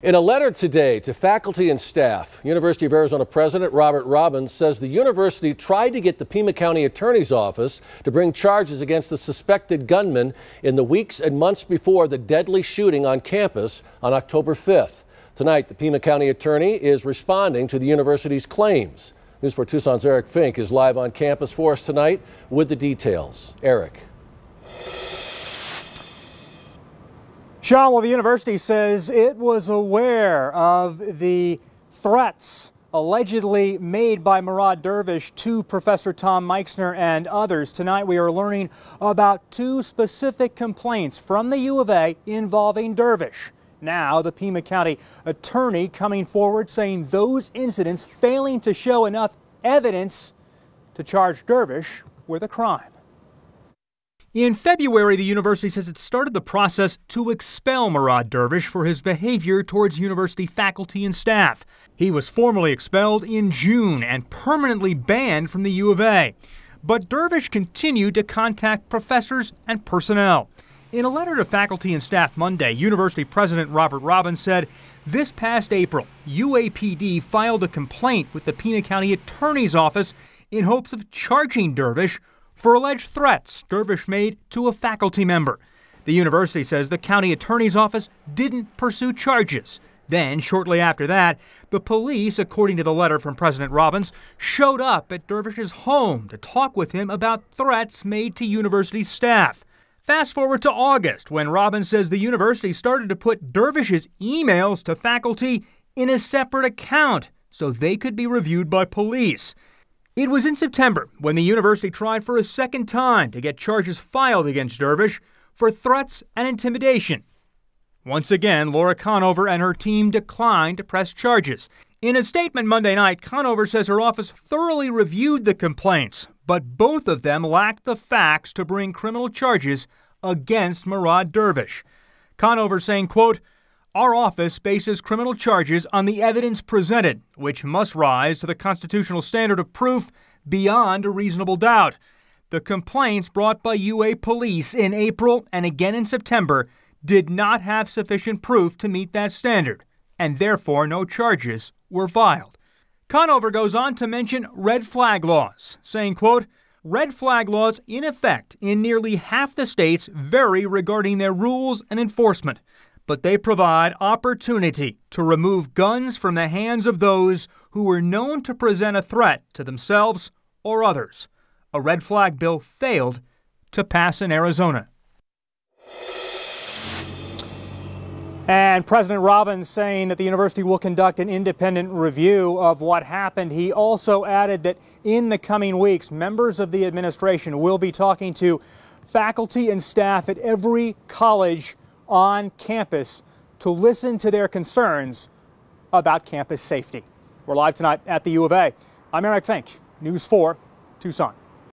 In a letter today to faculty and staff, University of Arizona President Robert Robbins says the university tried to get the Pima County Attorney's Office to bring charges against the suspected gunman in the weeks and months before the deadly shooting on campus on October 5th. Tonight, the Pima County Attorney is responding to the university's claims. News 4 Tucson's Eric Fink is live on campus for us tonight with the details. Eric. Sean, well, the university says it was aware of the threats allegedly made by Murad Dervish to Professor Tom Meixner and others. Tonight we are learning about two specific complaints from the U of A involving Dervish. Now the Pima County attorney coming forward saying those incidents failing to show enough evidence to charge Dervish with a crime. In February, the university says it started the process to expel Murad Dervish for his behavior towards university faculty and staff. He was formally expelled in June and permanently banned from the U of A. But Dervish continued to contact professors and personnel. In a letter to faculty and staff Monday, University President Robert Robbins said this past April, UAPD filed a complaint with the Pima County Attorney's Office in hopes of charging Dervish for alleged threats Dervish made to a faculty member. The university says the county attorney's office didn't pursue charges. Then, shortly after that, the police, according to the letter from President Robbins, showed up at Dervish's home to talk with him about threats made to university staff. Fast forward to August, when Robbins says the university started to put Dervish's emails to faculty in a separate account so they could be reviewed by police. It was in September when the university tried for a second time to get charges filed against Dervish for threats and intimidation. Once again, Laura Conover and her team declined to press charges. In a statement Monday night, Conover says her office thoroughly reviewed the complaints, but both of them lacked the facts to bring criminal charges against Murad Dervish. Conover saying, quote, our office bases criminal charges on the evidence presented, which must rise to the constitutional standard of proof beyond a reasonable doubt. The complaints brought by UA police in April and again in September did not have sufficient proof to meet that standard, and therefore no charges were filed. Conover goes on to mention red flag laws, saying, quote, Red flag laws in effect in nearly half the states vary regarding their rules and enforcement but they provide opportunity to remove guns from the hands of those who were known to present a threat to themselves or others. A red flag bill failed to pass in Arizona. And President Robbins saying that the university will conduct an independent review of what happened. He also added that in the coming weeks, members of the administration will be talking to faculty and staff at every college on campus to listen to their concerns about campus safety. We're live tonight at the U of A. I'm Eric Fink, News 4, Tucson.